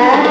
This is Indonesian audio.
I